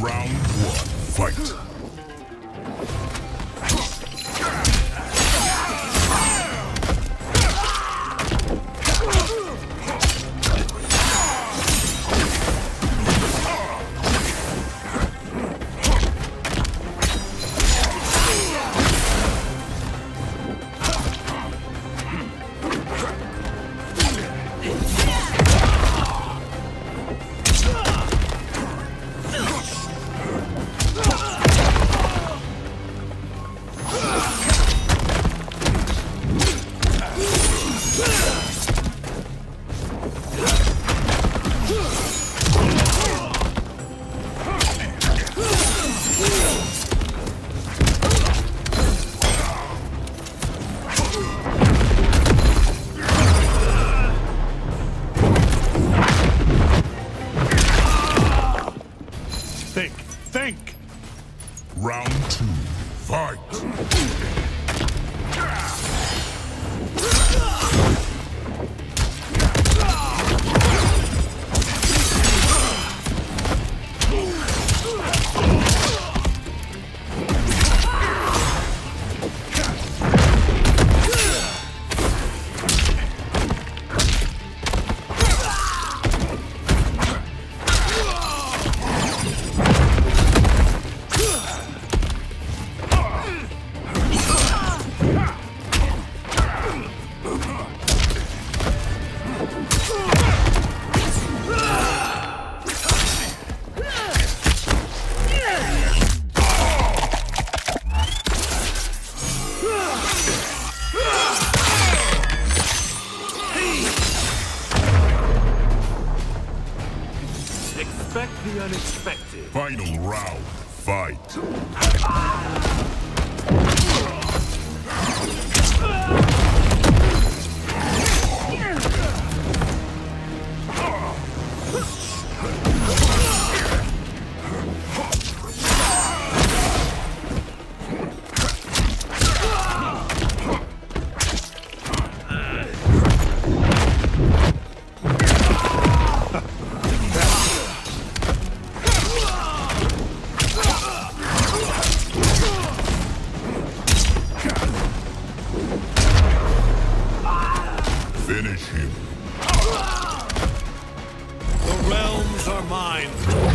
Round one, fight. Think, think! Round two, fight. Expect the unexpected. Final round, fight. Finish him. The realms are mine.